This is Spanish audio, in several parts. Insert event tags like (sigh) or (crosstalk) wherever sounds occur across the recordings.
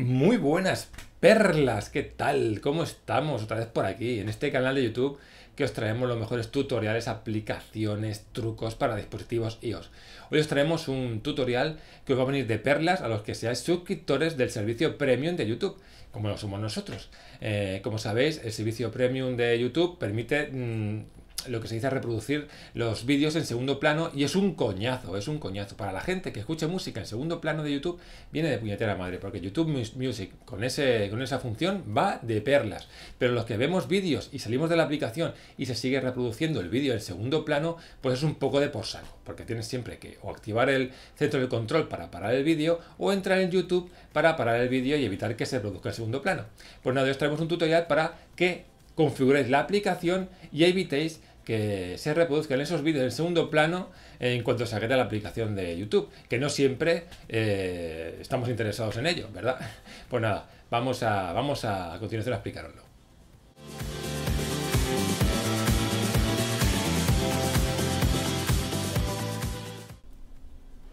Muy buenas perlas, ¿qué tal? ¿Cómo estamos? Otra vez por aquí, en este canal de YouTube que os traemos los mejores tutoriales, aplicaciones, trucos para dispositivos iOS. Hoy os traemos un tutorial que os va a venir de perlas a los que seáis suscriptores del servicio premium de YouTube, como lo somos nosotros. Eh, como sabéis, el servicio premium de YouTube permite mm, lo que se dice reproducir los vídeos en segundo plano y es un coñazo, es un coñazo. Para la gente que escuche música en segundo plano de YouTube, viene de puñetera madre, porque YouTube Music con, ese, con esa función va de perlas. Pero los que vemos vídeos y salimos de la aplicación y se sigue reproduciendo el vídeo en segundo plano, pues es un poco de por saco, porque tienes siempre que o activar el centro de control para parar el vídeo o entrar en YouTube para parar el vídeo y evitar que se produzca en segundo plano. Pues nada, os traemos un tutorial para que configuréis la aplicación y evitéis que se reproduzcan esos vídeos en segundo plano en cuanto se de la aplicación de YouTube, que no siempre eh, estamos interesados en ello, ¿verdad? (laughs) Pues nada, vamos a, vamos a, a continuación a explicaroslo.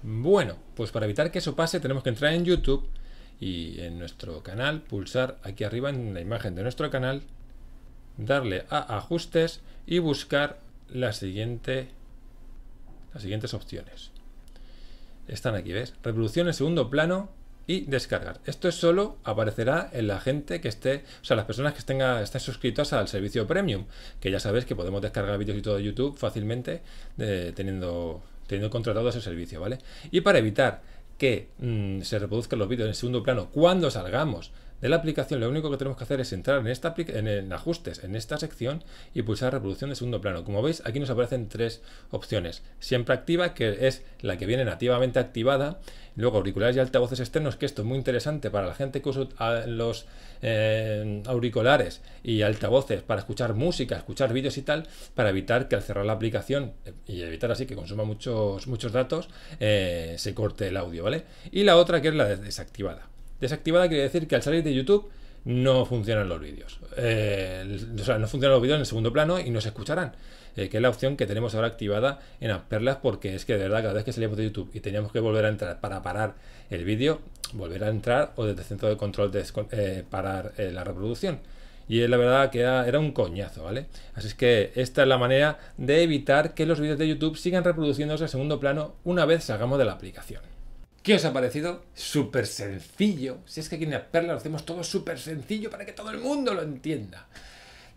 Bueno, pues para evitar que eso pase tenemos que entrar en YouTube y en nuestro canal pulsar aquí arriba en la imagen de nuestro canal darle a ajustes y buscar la siguiente, las siguientes opciones. Están aquí, ¿ves? Reproducción en segundo plano y descargar. Esto es solo aparecerá en la gente que esté, o sea, las personas que estén, estén suscritas al servicio premium, que ya sabes que podemos descargar vídeos y todo YouTube fácilmente teniendo, teniendo contratado ese servicio, ¿vale? Y para evitar que mm, se reproduzcan los vídeos en segundo plano cuando salgamos de la aplicación, lo único que tenemos que hacer es entrar en, esta, en, ajustes, en esta sección y pulsar reproducción de segundo plano. Como veis, aquí nos aparecen tres opciones. Siempre activa, que es la que viene nativamente activada. Luego auriculares y altavoces externos, que esto es muy interesante para la gente que usa los eh, auriculares y altavoces para escuchar música, escuchar vídeos y tal, para evitar que al cerrar la aplicación eh, y evitar así que consuma muchos, muchos datos, eh, se corte el audio, ¿vale? Y la otra que es la desactivada. Desactivada quiere decir que al salir de YouTube no funcionan los vídeos. Eh, o sea, no funcionan los vídeos en el segundo plano y no se escucharán. Eh, que es la opción que tenemos ahora activada en Amperlas porque es que de verdad cada vez que salimos de YouTube y teníamos que volver a entrar para parar el vídeo, volver a entrar o desde el centro de control de eh, parar la reproducción. Y la verdad que era, era, un coñazo, ¿vale? Así es que esta es la manera de evitar que los vídeos de YouTube sigan reproduciéndose en segundo plano una vez salgamos de la aplicación. ¿Qué os ha parecido? Súper sencillo. Si es que aquí en Perla lo hacemos todo súper sencillo para que todo el mundo lo entienda.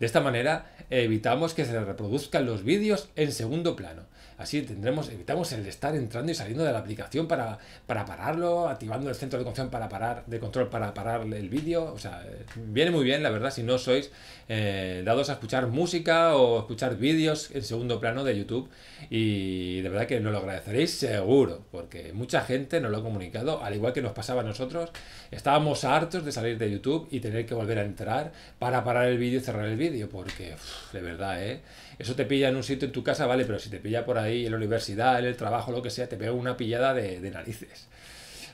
De esta manera evitamos que se reproduzcan los vídeos en segundo plano. Así tendremos, evitamos el estar entrando y saliendo de la aplicación para, para pararlo, activando el centro de control para parar, de control para parar el vídeo. O sea, viene muy bien, la verdad, si no sois eh, dados a escuchar música o escuchar vídeos en segundo plano de YouTube. Y de verdad que nos lo agradeceréis seguro, porque mucha gente nos lo ha comunicado, al igual que nos pasaba a nosotros. Estábamos hartos de salir de YouTube y tener que volver a entrar para parar el vídeo y cerrar el vídeo, porque de verdad, ¿eh? Eso te pilla en un sitio en tu casa, vale, pero si te pilla por ahí en la universidad, en el trabajo, lo que sea, te pego una pillada de, narices.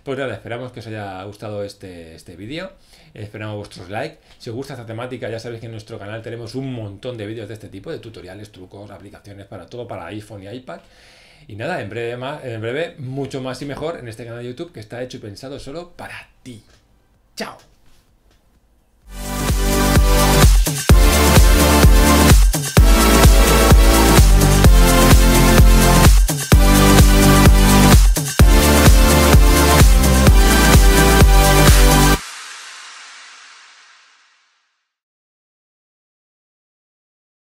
Pues nada, esperamos que os haya gustado este, este vídeo. Esperamos vuestros likes. Si os gusta esta temática, ya sabéis que en nuestro canal tenemos un montón de vídeos de este tipo, de tutoriales, trucos, aplicaciones para todo, para iPhone y iPad. Y nada, en breve, en breve, mucho más y mejor en este canal de YouTube que está hecho y pensado solo para ti. ¡Chao!